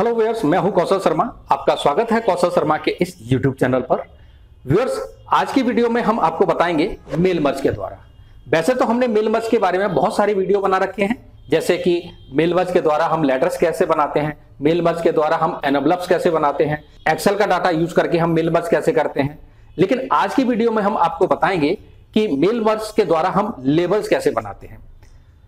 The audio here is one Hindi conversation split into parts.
हेलो व्यूअर्स मैं हूँ कौशल शर्मा। आपका स्वागत है कौशल शर्मा के इस यूट्यूब चैनल पर। व्यूअर्स आज की वीडियो में हम आपको बताएँगे मेल मर्ज के द्वारा। वैसे तो हमने मेल मर्ज के बारे में बहुत सारी वीडियो बना रखे हैं। जैसे कि मेल मर्ज के द्वारा हम लेटर्स कैसे बनाते हैं, मेल मर्ज के द्वारा हम एनबलप्स कैसे बनाते हैं एक्सेल का डाटा यूज़ करके हम मेल मर्ज कैसे करते हैं। लेकिन आज की वीडियो में हम आपको बताएँगे कि मेल मर्ज के द्वारा हम लेबल्स कैसे बनाते हैं।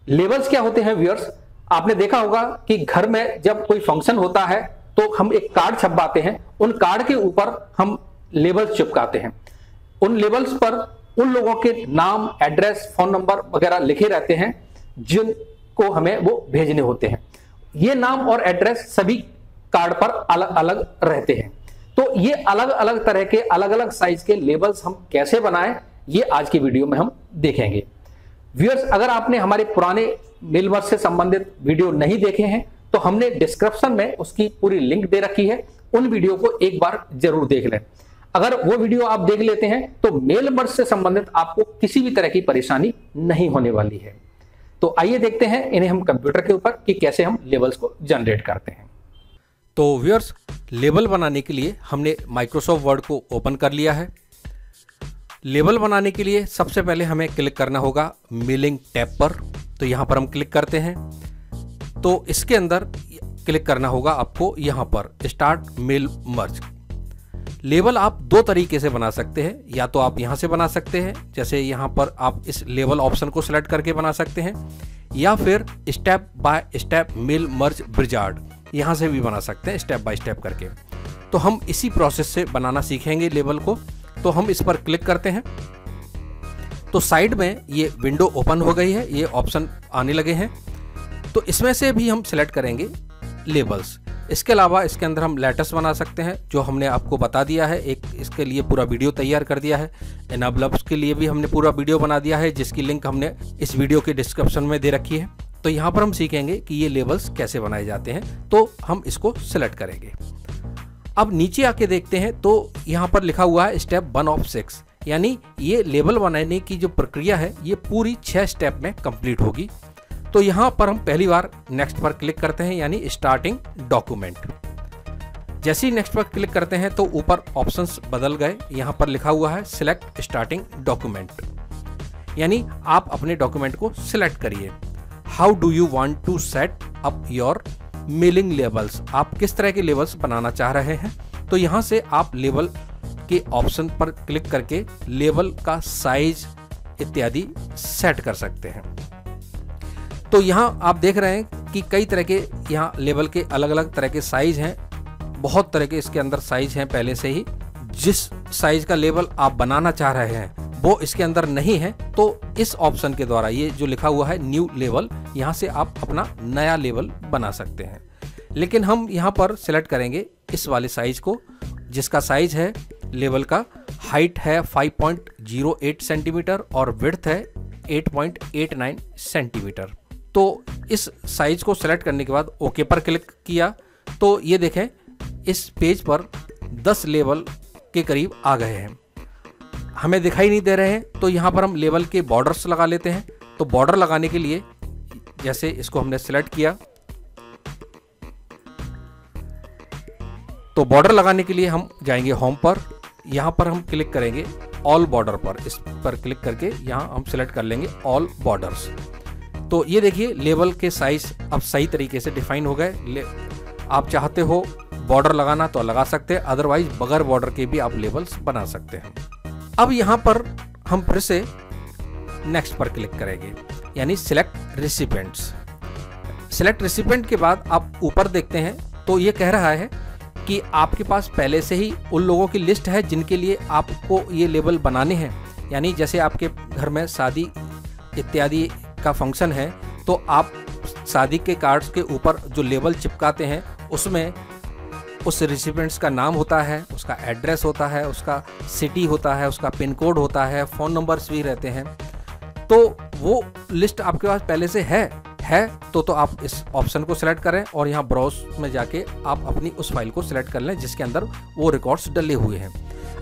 लेबल्स क्या होते हैं व्यूअर्स आपने देखा होगा कि घर में जब कोई फ़ंक्शन होता है तो हम एक कार्ड छपवाते हैं। उन कार्ड के ऊपर हम लेबल्स चिपकाते हैं। उन लेबल्स पर उन लोगों के नाम एड्रेस फ़ोन नंबर वगैरह लिखे रहते हैं, जिनको हमें वो भेजने होते हैं। ये नाम और एड्रेस सभी कार्ड पर अलग अलग रहते हैं। तो ये अलग अलग तरह के अलग अलग साइज़ के लेबल्स हम कैसे बनाएँ, ये आज की वीडियो में हम देखेंगे। व्यूअर्स अगर आपने हमारे पुराने मेल वर्क से संबंधित वीडियो नहीं देखे हैं तो हमने डिस्क्रिप्शन में उसकी पूरी लिंक दे रखी है। उन वीडियो को एक बार ज़रूर देख लें। अगर वो वीडियो आप देख लेते हैं तो मेल से संबंधित आपको किसी भी तरह की परेशानी नहीं होने वाली है। तो आइए देखते हैं इन्हें हम कंप्यूटर के ऊपर कि कैसे हम लेबल्स को जनरेट करते हैं। तो व्यूअर्स लेबल बनाने के लिए हमने माइक्रोसॉफ्ट वर्ड को ओपन कर लिया है। लेबल बनाने के लिए सबसे पहले हमें क्लिक करना होगा मिलिंग टैब पर। तो यहाँ पर हम क्लिक करते हैं। तो इसके अंदर क्लिक करना होगा आपको यहाँ पर स्टार्ट मेल मर्ज। लेबल आप दो तरीके से बना सकते हैं। या तो आप यहाँ से बना सकते हैं, जैसे यहाँ पर आप इस लेबल ऑप्शन को सिलेक्ट करके बना सकते हैं। या फिर step by step mail merge wizard, यहाँ से भी बना सकते हैं स्टेप बाय स्टेप करके। तो हम इसी प्रोसेस से बनाना सीखेंगे लेबल को। तो हम इस पर क्लिक करते हैं। तो साइड में ये विंडो ओपन हो गई है, ये ऑप्शन आने लगे हैं। तो इसमें से भी हम सिलेक्ट करेंगे लेबल्स। इसके अलावा इसके अंदर हम लेटर्स बना सकते हैं, जो हमने आपको बता दिया है। एक इसके लिए पूरा वीडियो तैयार कर दिया है। एनाबलब्स के लिए भी हमने पूरा वीडियो बना दिया है, जिसकी लिंक हमने इस वीडियो के डिस्क्रिप्शन में दे रखी है। तो यहाँ पर हम सीखेंगे कि ये लेबल्स कैसे बनाए जाते हैं। तो हम इसको सिलेक्ट करेंगे। अब नीचे आके देखते हैं तो यहाँ पर लिखा हुआ है स्टेप वन ऑफ़ सिक्स यानी ये लेबल बनाने की जो प्रक्रिया है, ये पूरी छः स्टेप में कंप्लीट होगी। तो यहाँ पर हम पहली बार नेक्स्ट पर क्लिक करते हैं, यानी स्टार्टिंग डॉक्यूमेंट जैसे ही नेक्स्ट पर क्लिक करते हैं तो ऊपर ऑप्शंस बदल गए, यहाँ पर लिखा हुआ है सिलेक्ट स्टार्टिंग डॉक्यूमेंट यानी आप अपने डॉक्यूमेंट को सिलेक्ट करिए। How do you want to set up your mailing labels आप किस तरह के लेवल्स बनाना चाह रहे हैं? तो यहाँ से आप लेवल के ऑप्शन पर क्लिक करके लेवल का साइज़ इत्यादि सेट कर सकते हैं। तो यहाँ आप देख रहे हैं कि कई तरह के यहाँ लेवल के अलग अलग तरह के साइज़ हैं। बहुत तरह के इसके अंदर साइज़ हैं पहले से ही। जिस साइज़ का लेवल आप बनाना चाह रहे हैं वो इसके अंदर नहीं है तो इस ऑप्शन के द्वारा ये जो लिखा हुआ है न्यू लेवल यहाँ से आप अपना नया लेवल बना सकते हैं। लेकिन हम यहाँ पर सिलेक्ट करेंगे इस वाले साइज़ को, जिसका साइज़ है लेवल का हाइट है 5.08 सेंटीमीटर और विड्थ है 8.89 सेंटीमीटर तो इस साइज़ को सेलेक्ट करने के बाद ओके पर क्लिक किया तो ये देखें, इस पेज पर 10 लेवल के करीब आ गए हैं। हमें दिखाई नहीं दे रहे हैं तो यहाँ पर हम लेवल के बॉर्डर्स लगा लेते हैं। तो बॉर्डर लगाने के लिए जैसे इसको हमने सेलेक्ट किया। तो बॉर्डर लगाने के लिए हम जाएँगे होम पर। यहाँ पर हम क्लिक करेंगे ऑल बॉर्डर पर। इस पर क्लिक करके यहाँ हम सिलेक्ट कर लेंगे ऑल बॉर्डर्स। तो ये देखिए, लेवल के साइज़ अब सही तरीके से डिफाइन हो गए। आप चाहते हो बॉर्डर लगाना तो लगा सकते हैं, अदरवाइज़ बगैर बॉर्डर के भी आप लेवल्स बना सकते हैं। अब यहाँ पर हम फिर से नेक्स्ट पर क्लिक करेंगे, यानी सिलेक्ट रिसिपेंट्स सिलेक्ट रिसिपेंट के बाद आप ऊपर देखते हैं तो ये कह रहा है कि आपके पास पहले से ही उन लोगों की लिस्ट है जिनके लिए आपको ये लेबल बनाने हैं। यानी जैसे आपके घर में शादी इत्यादि का फ़ंक्शन है तो आप शादी के कार्ड्स के ऊपर जो लेबल चिपकाते हैं, उसमें उस रिसिपेंट्स का नाम होता है, उसका एड्रेस होता है, उसका सिटी होता है, उसका पिन कोड होता है फ़ोन नंबर्स भी रहते हैं। तो वो लिस्ट आपके पास पहले से है है तो तो आप इस ऑप्शन को सिलेक्ट करें और यहाँ ब्राउज में जाके आप अपनी उस फ़ाइल को सिलेक्ट कर लें, जिसके अंदर वो रिकॉर्ड्स डले हुए हैं।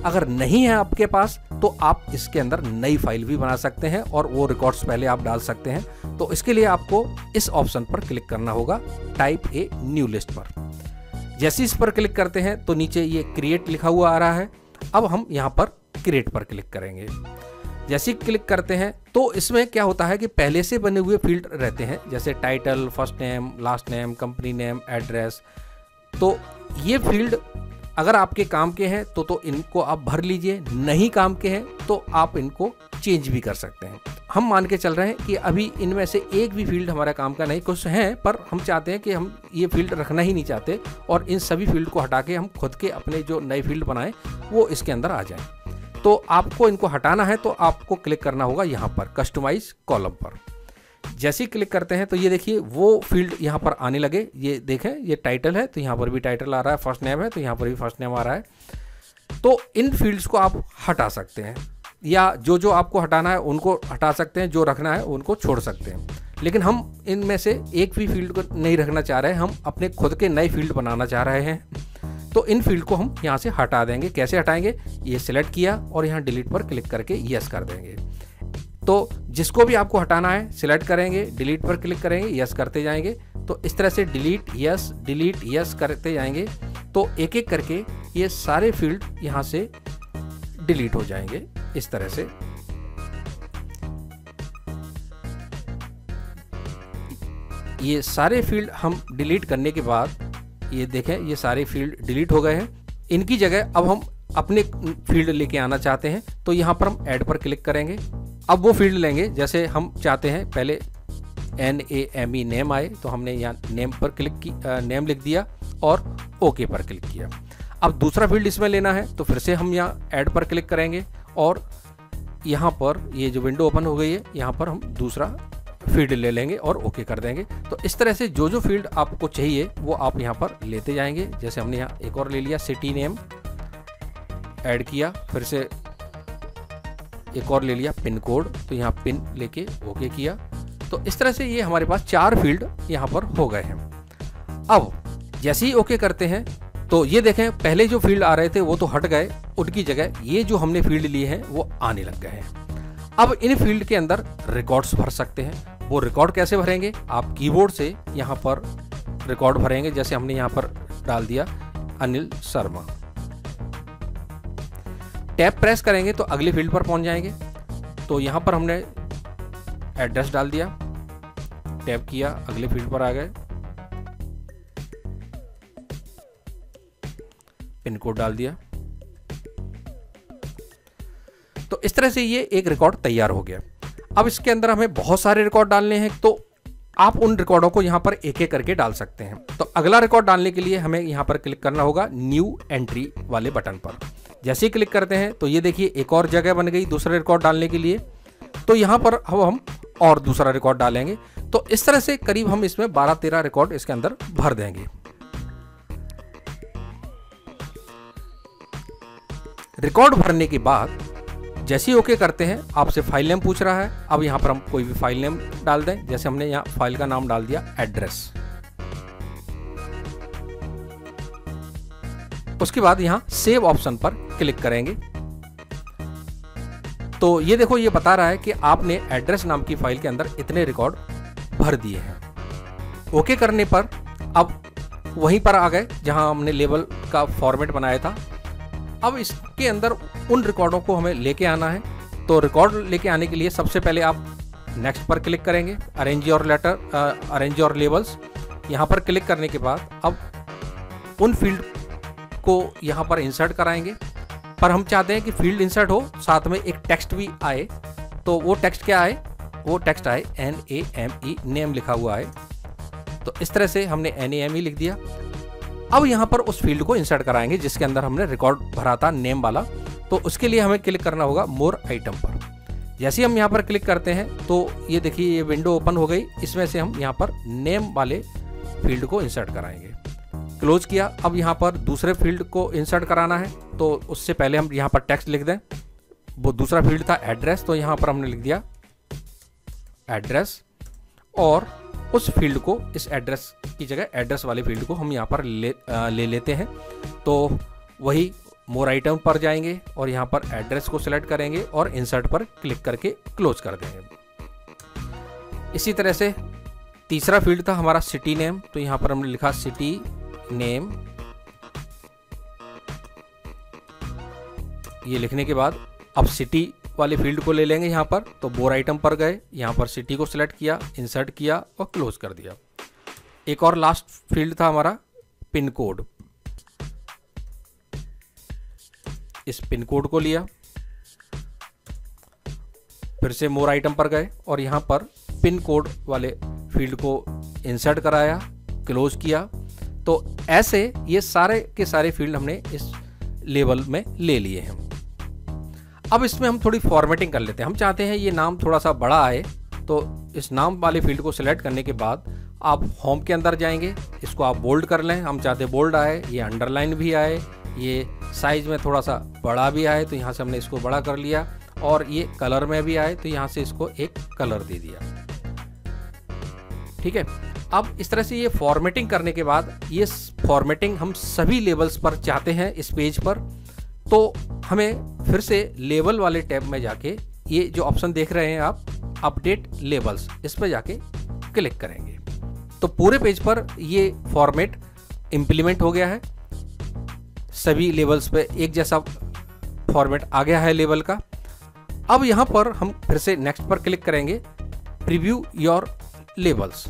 अगर नहीं है आपके पास तो आप इसके अंदर नई फ़ाइल भी बना सकते हैं और वो रिकॉर्ड्स पहले आप डाल सकते हैं। तो इसके लिए आपको इस ऑप्शन पर क्लिक करना होगा टाइप ए न्यू लिस्ट पर। जैसे इस पर क्लिक करते हैं तो नीचे ये क्रिएट लिखा हुआ आ रहा है। अब हम यहाँ पर क्रिएट पर क्लिक करेंगे। जैसे क्लिक करते हैं तो इसमें क्या होता है कि पहले से बने हुए फ़ील्ड रहते हैं, जैसे title first name last name company name address तो ये फ़ील्ड अगर आपके काम के हैं तो तो इनको आप भर लीजिए, नहीं काम के हैं तो आप इनको चेंज भी कर सकते हैं। हम मान के चल रहे हैं कि अभी इनमें से एक भी फ़ील्ड हमारा काम का नहीं, कुछ हैं, पर हम चाहते हैं कि हम ये फ़ील्ड रखना ही नहीं चाहते और इन सभी फ़ील्ड को हटा के हम खुद के अपने जो नए फ़ील्ड बनाएँ, वो इसके अंदर आ जाएँ। तो आपको इनको हटाना है तो आपको क्लिक करना होगा यहाँ पर कस्टमाइज कॉलम पर। जैसे ही क्लिक करते हैं तो ये देखिए, वो फ़ील्ड यहाँ पर आने लगे। ये देखें, ये टाइटल है तो यहाँ पर भी टाइटल आ रहा है, फ़र्स्ट नेम है तो यहाँ पर भी फ़र्स्ट नेम आ रहा है। तो इन फील्ड्स को आप हटा सकते हैं। या जो जो आपको हटाना है, उनको हटा सकते हैं, जो रखना है, उनको छोड़ सकते हैं। लेकिन हम इनमें से एक भी फ़ील्ड को नहीं रखना चाह रहे हैं हम अपने खुद के नए फ़ील्ड बनाना चाह रहे हैं। तो इन फ़ील्ड को हम यहाँ से हटा देंगे। कैसे हटाएँगे? ये सिलेक्ट किया और यहाँ डिलीट पर क्लिक करके यस कर देंगे। तो जिसको भी आपको हटाना है सिलेक्ट करेंगे डिलीट पर क्लिक करेंगे यस करते जाएँगे। तो इस तरह से डिलीट यस डिलीट यस करते जाएँगे। तो एक एक करके ये सारे फ़ील्ड यहाँ से डिलीट हो जाएँगे। इस तरह से। ये सारे फ़ील्ड हम डिलीट करने के बाद, ये देखें, ये सारे फ़ील्ड डिलीट हो गए हैं। इनकी जगह अब हम अपने फ़ील्ड लेके आना चाहते हैं तो यहाँ पर हम ऐड पर क्लिक करेंगे। अब वो फ़ील्ड लेंगे, जैसे हम चाहते हैं, पहले N A M E name आए तो हमने यहाँ नेम पर क्लिक की नेम लिख दिया और ओके पर क्लिक किया। अब दूसरा फ़ील्ड इसमें लेना है तो फिर से हम यहाँ ऐड पर क्लिक करेंगे। और यहाँ पर ये जो विंडो ओपन हो गई है, यहाँ पर हम दूसरा फ़ील्ड ले लेंगे और ओके कर देंगे। तो इस तरह से जो जो फ़ील्ड आपको चाहिए, वो आप यहाँ पर लेते जाएँगे। जैसे हमने यहाँ एक और ले लिया सिटी नेम ऐड किया, फिर से एक और ले लिया पिन कोड तो यहाँ पिन लेके ओके किया। तो इस तरह से ये हमारे पास चार फ़ील्ड यहाँ पर हो गए हैं। अब जैसे ही ओके करते हैं तो ये देखें, पहले जो फ़ील्ड आ रहे थे, वो तो हट गए, उनकी जगह ये जो हमने फ़ील्ड लिए हैं, वो आने लग गए हैं। अब इन फ़ील्ड के अंदर रिकॉर्ड्स भर सकते हैं। वो रिकॉर्ड कैसे भरेंगे? आप कीबोर्ड से यहाँ पर रिकॉर्ड भरेंगे, जैसे हमने यहाँ पर डाल दिया, अनिल शर्मा। टैप प्रेस करेंगे तो अगले फ़ील्ड पर पहुँच जाएँगे। तो यहाँ पर हमने एड्रेस डाल दिया टैप किया, अगले फ़ील्ड पर आ गए। पिन कोड डाल दिया। तो इस तरह से ये एक रिकॉर्ड तैयार हो गया। अब इसके अंदर हमें बहुत सारे रिकॉर्ड डालने हैं तो आप उन रिकॉर्डों को यहाँ पर एक एक करके डाल सकते हैं। तो अगला रिकॉर्ड डालने के लिए हमें यहाँ पर क्लिक करना होगा न्यू एंट्री वाले बटन पर। जैसे ही क्लिक करते हैं तो ये देखिए एक और जगह बन गई दूसरा रिकॉर्ड डालने के लिए। तो यहाँ पर अब हम और दूसरा रिकॉर्ड डालेंगे। तो इस तरह से करीब हम इसमें 12-13 रिकॉर्ड इसके अंदर भर देंगे। रिकॉर्ड भरने के बाद जैसे ही ओके करते हैं, आपसे फ़ाइल नेम पूछ रहा है। अब यहाँ पर हम कोई भी फ़ाइल नेम डाल दें, जैसे हमने यहाँ फ़ाइल का नाम डाल दिया, एड्रेस। उसके बाद यहाँ सेव ऑप्शन पर क्लिक करेंगे। तो ये देखो, ये बता रहा है कि आपने एड्रेस नाम की फ़ाइल के अंदर इतने रिकॉर्ड भर दिए हैं। ओके करने पर अब वहीं पर आ गए, जहाँ हमने लेबल का फॉर्मेट बनाया था। अब इसके अंदर उन रिकॉर्डों को हमें लेके आना है। तो रिकॉर्ड लेके आने के लिए सबसे पहले आप नेक्स्ट पर क्लिक करेंगे, अरेंज और लेटर अरेंज और लेबल्स। यहाँ पर क्लिक करने के बाद अब उन फ़ील्ड को यहाँ पर इंसर्ट कराएँगे। पर हम चाहते हैं कि फ़ील्ड इंसर्ट हो, साथ में एक टेक्स्ट भी आए। तो वो टेक्स्ट क्या आए? वो टेक्स्ट आए N A M E name लिखा हुआ है तो इस तरह से हमने एन ए एम ई लिख दिया। अब यहाँ पर उस फ़ील्ड को इंसर्ट कराएँगे, जिसके अंदर हमने रिकॉर्ड भरा था नेम वाला। तो उसके लिए हमें क्लिक करना होगा मोर आइटम पर। जैसे ही हम यहाँ पर क्लिक करते हैं तो ये देखिए, ये विंडो ओपन हो गई। इसमें से हम यहाँ पर नेम वाले फ़ील्ड को इंसर्ट कराएँगे। क्लोज किया। अब यहाँ पर दूसरे फ़ील्ड को इंसर्ट कराना है। तो उससे पहले हम यहाँ पर टेक्स्ट लिख दें। वो दूसरा फ़ील्ड था एड्रेस तो यहाँ पर हमने लिख दिया एड्रेस। और उस फ़ील्ड को इस एड्रेस की जगह एड्रेस वाले फ़ील्ड को हम यहाँ पर ले आ, ले लेते हैं। तो वही मोर आइटम पर जाएँगे और यहाँ पर एड्रेस को सिलेक्ट करेंगे और इंसर्ट पर क्लिक करके क्लोज कर देंगे। इसी तरह से तीसरा फ़ील्ड था हमारा सिटी नेम तो यहाँ पर हमने लिखा सिटी नेम ये लिखने के बाद अब सिटी वाले फ़ील्ड को ले लेंगे यहाँ पर। तो बोर आइटम पर गए, यहाँ पर सिटी को सिलेक्ट किया, इंसर्ट किया और क्लोज कर दिया। एक और लास्ट फ़ील्ड था हमारा, पिन कोड। इस पिन कोड को लिया। फिर से मोर आइटम पर गए और यहाँ पर पिन कोड वाले फ़ील्ड को इंसर्ट कराया, क्लोज किया। तो ऐसे ये सारे के सारे फ़ील्ड हमने इस लेवल में ले लिए हैं। अब इसमें हम थोड़ी फॉर्मेटिंग कर लेते हैं। हम चाहते हैं ये नाम थोड़ा सा बड़ा आए तो इस नाम वाले फ़ील्ड को सिलेक्ट करने के बाद आप होम के अंदर जाएँगे, इसको आप बोल्ड कर लें। हम चाहते हैं बोल्ड आए, ये अंडरलाइन भी आए, ये साइज़ में थोड़ा सा बड़ा भी आए तो यहाँ से हमने इसको बड़ा कर लिया, और ये कलर में भी आए तो यहाँ से इसको एक कलर दे दिया। ठीक है? अब इस तरह से ये फॉर्मेटिंग करने के बाद, ये फॉर्मेटिंग हम सभी लेवल्स पर चाहते हैं इस पेज पर तो हमें फिर से लेबल वाले टैब में जाके ये जो ऑप्शन देख रहे हैं आप, अपडेट लेवल्स इस पर जाके क्लिक करेंगे। तो पूरे पेज पर ये फॉर्मेट इम्प्लीमेंट हो गया है। सभी लेवल्स पे एक जैसा फॉर्मेट आ गया है लेवल का। अब यहाँ पर हम फिर से नेक्स्ट पर क्लिक करेंगे प्रीव्यू योर लेवल्स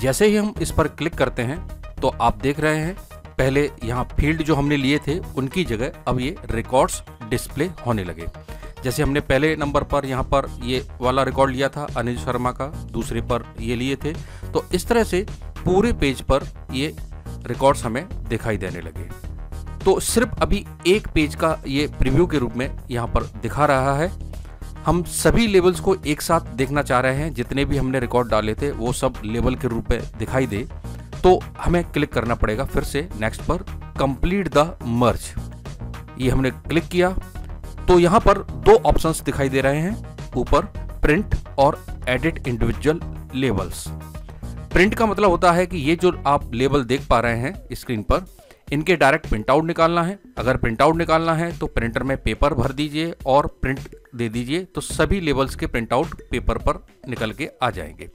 जैसे ही हम इस पर क्लिक करते हैं तो आप देख रहे हैं पहले यहाँ फ़ील्ड जो हमने लिए थे, उनकी जगह अब ये रिकॉर्ड्स डिस्प्ले होने लगे। जैसे हमने पहले नंबर पर यहाँ पर ये वाला रिकॉर्ड लिया था, अनिल शर्मा का, दूसरे पर ये लिए थे। तो इस तरह से पूरे पेज पर ये रिकॉर्ड्स हमें दिखाई देने लगे। तो सिर्फ़ अभी एक पेज का ये प्रीव्यू के रूप में यहाँ पर दिखा रहा है। हम सभी लेवल्स को एक साथ देखना चाह रहे हैं, जितने भी हमने रिकॉर्ड डाले थे, वो सब लेवल के रूप में दिखाई दे। तो हमें क्लिक करना पड़ेगा फिर से नेक्स्ट पर कंप्लीट द मर्ज ये हमने क्लिक किया। तो यहाँ पर दो ऑप्शंस दिखाई दे रहे हैं। ऊपर प्रिंट और एडिट इंडिविजुअल लेवल्स प्रिंट का मतलब होता है कि ये जो आप लेवल देख पा रहे हैं स्क्रीन पर, इनके डायरेक्ट प्रिंट आउट निकालना है। अगर प्रिंट आउट निकालना है तो प्रिंटर में पेपर भर दीजिए और प्रिंट दे दीजिए तो सभी लेवल्स के प्रिंट आउट पेपर पर निकल के आ जाएँगे।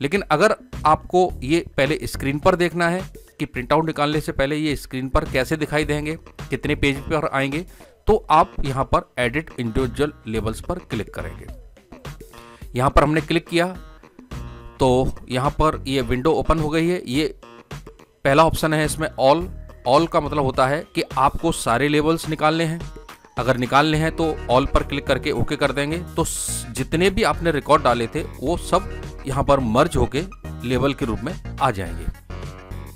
लेकिन अगर आपको ये पहले स्क्रीन पर देखना है कि प्रिंट आउट निकालने से पहले ये स्क्रीन पर कैसे दिखाई देंगे, कितने पेज पर आएँगे तो आप यहाँ पर एडिट इंडिविजुअल लेवल्स पर क्लिक करेंगे। यहाँ पर हमने क्लिक किया तो यहाँ पर ये विंडो ओपन हो गई है। ये पहला ऑप्शन है इसमें ऑल ऑल का मतलब होता है कि आपको सारे लेवल्स निकालने हैं। अगर निकालने हैं तो ऑल पर क्लिक करके ओके कर देंगे। तो जितने भी आपने रिकॉर्ड डाले थे, वो सब यहाँ पर मर्ज होके लेवल के रूप में आ जाएँगे।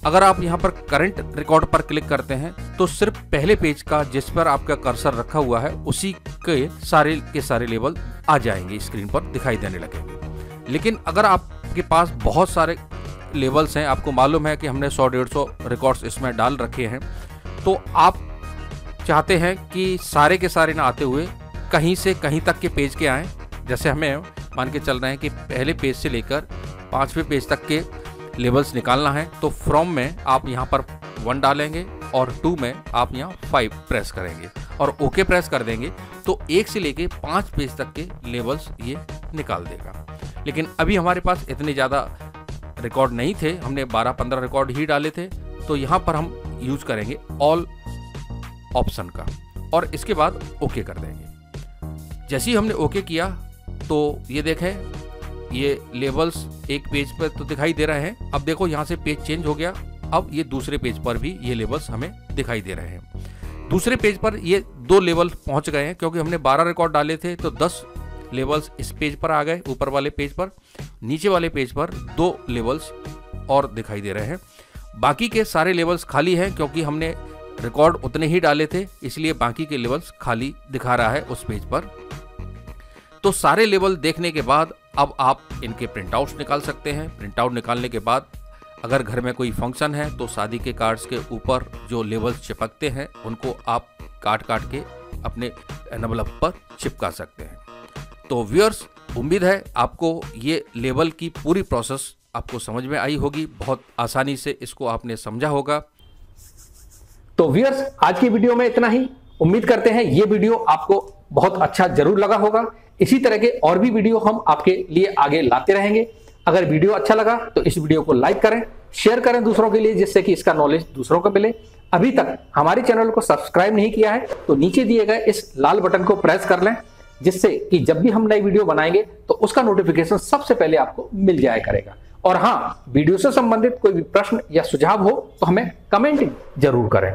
अगर आप यहाँ पर करंट रिकॉर्ड पर क्लिक करते हैं तो सिर्फ़ पहले पेज का जिस पर आपका कर्सर रखा हुआ है, उसी के सारे के सारे लेवल आ जाएँगे स्क्रीन पर, दिखाई देने लगेंगे लेकिन अगर आपके पास बहुत सारे लेवल्स हैं, आपको मालूम है कि हमने 100 डेढ़ सौ रिकॉर्ड्स इसमें डाल रखे हैं तो आप चाहते हैं कि सारे के सारे ना आते हुए कहीं से कहीं तक के पेज के आए। जैसे हमें मान के चल रहे हैं कि पहले पेज से लेकर पाँचवें पेज तक के लेवल्स निकालना है तो फ्रॉम में आप यहाँ पर वन डालेंगे और टू में आप यहाँ फाइव प्रेस करेंगे और ओके प्रेस कर देंगे तो एक से लेके पाँच पेज तक के लेवल्स ये निकाल देगा। लेकिन अभी हमारे पास इतने ज़्यादा रिकॉर्ड नहीं थे, हमने 12-15 रिकॉर्ड ही डाले थे तो यहाँ पर हम यूज़ करेंगे ऑल ऑप्शन का। और इसके बाद ओके कर देंगे। जैसे ही हमने ओके किया तो ये देखें, ये लेवल्स एक पेज पर तो दिखाई दे रहे हैं। अब देखो, यहाँ से पेज चेंज हो गया। अब ये दूसरे पेज पर भी ये लेवल्स हमें दिखाई दे रहे हैं। दूसरे पेज पर ये दो लेवल पहुँच गए हैं, क्योंकि हमने 12 रिकॉर्ड डाले थे तो 10 लेवल्स इस पेज पर आ गए, ऊपर वाले पेज पर। नीचे वाले पेज पर दो लेवल्स और दिखाई दे रहे हैं। बाकी के सारे लेवल्स खाली हैं, क्योंकि हमने रिकॉर्ड उतने ही डाले थे, इसलिए बाकी के लेवल्स खाली दिखा रहा है उस पेज पर। तो सारे लेवल देखने के बाद अब आप इनके प्रिंट आउट्स निकाल सकते हैं। प्रिंट आउट निकालने के बाद अगर घर में कोई फ़ंक्शन है तो शादी के कार्ड्स के ऊपर जो लेवल्स चिपकते हैं, उनको आप काट काट के अपने एनवलप पर चिपका सकते हैं। तो व्यूअर्स उम्मीद है आपको ये लेवल की पूरी प्रोसेस आपको समझ में आई होगी। बहुत आसानी से इसको आपने समझा होगा। तो व्यूअर्स आज की वीडियो में इतना ही। उम्मीद करते हैं ये वीडियो आपको बहुत अच्छा ज़रूर लगा होगा। इसी तरह के और भी वीडियो हम आपके लिए आगे लाते रहेंगे। अगर वीडियो अच्छा लगा तो इस वीडियो को लाइक करें शेयर करें दूसरों के लिए, जिससे कि इसका नॉलेज दूसरों को मिले। अभी तक हमारे चैनल को सब्सक्राइब नहीं किया है तो नीचे दिए गए इस लाल बटन को प्रेस कर लें, जिससे कि जब भी हम नई वीडियो बनाएँगे तो उसका नोटिफिकेशन सबसे पहले आपको मिल जाया करेगा। और हाँ वीडियो से संबंधित कोई भी प्रश्न या सुझाव हो तो हमें कमेंट ज़रूर करें।